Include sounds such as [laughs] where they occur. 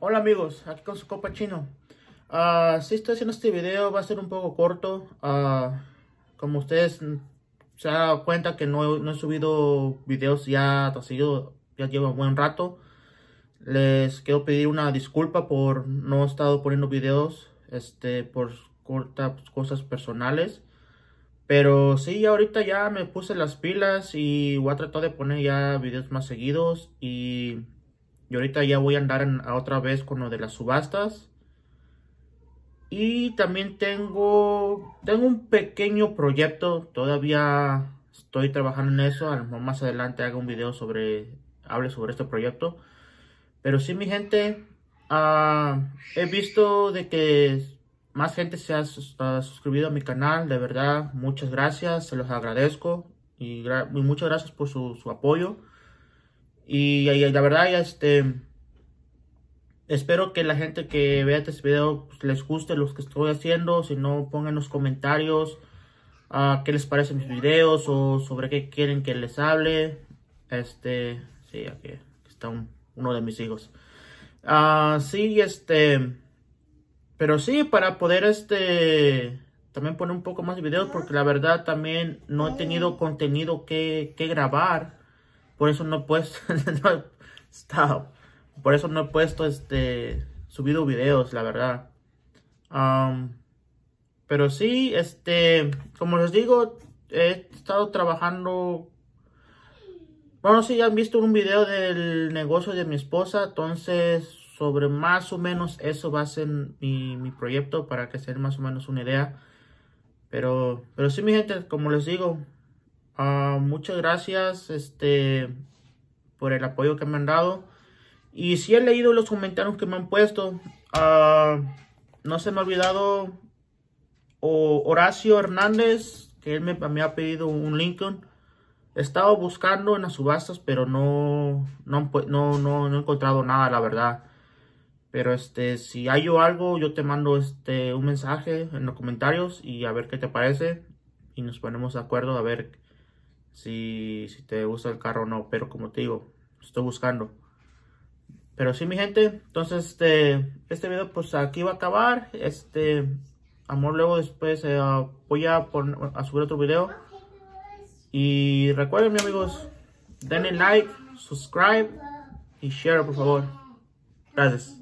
Hola amigos, aquí con su copa chino. Uh, si estoy haciendo este video, va a ser un poco corto. Uh, como ustedes se han dado cuenta que no, no he subido videos ya seguido, ya llevo un buen rato. Les quiero pedir una disculpa por no he estado poniendo videos este, por cortas cosas personales. Pero sí, ahorita ya me puse las pilas y voy a tratar de poner ya videos más seguidos. Y y ahorita ya voy a andar a otra vez con lo de las subastas. Y también tengo, tengo un pequeño proyecto. Todavía estoy trabajando en eso. A lo mejor más adelante haga un video sobre, hable sobre este proyecto. Pero sí, mi gente, uh, he visto de que más gente se ha, suscrito a mi canal. De verdad, muchas gracias. Se los agradezco. Y, muchas gracias por su, su apoyo. Y, la verdad, este, espero que la gente que vea este video pues, les guste los que estoy haciendo. Si no, pongan los comentarios uh, qué les parecen mis videos o sobre qué quieren que les hable. Este, sí, aquí está uno de mis hijos. Uh, sí, este, pero sí, para poder, este, también poner un poco más de videos porque la verdad también no he tenido contenido que, que grabar por eso no he puesto, [laughs] por eso no he puesto este, subido videos, la verdad. pero sí, este, como les digo, he estado trabajando. Bueno, sí, ya han visto un video del negocio de mi esposa, entonces sobre más o menos eso va a ser mi, mi proyecto para que sea más o menos una idea. Pero, pero sí, mi gente, como les digo, Ah, muchas gracias este, por el apoyo que me han dado. Y si he leído los comentarios que me han puesto. Uh, no se me ha olvidado Horacio Hernández, que él me, me, ha pedido un Lincoln. He estado buscando en las subastas, pero no, no, no, no, he encontrado nada, la verdad. Pero este, si hay algo, yo te mando este un mensaje en los comentarios y a ver qué te parece. Y nos ponemos de acuerdo a ver si, si te gusta el carro o no. Pero como te digo, estoy buscando. Pero sí, mi gente, entonces este, este video pues aquí va a acabar. Este, amor, luego después eh, voy a, a subir otro video. Y recuerden, mis amigos, denle like, subscribe y share, por favor. Gracias.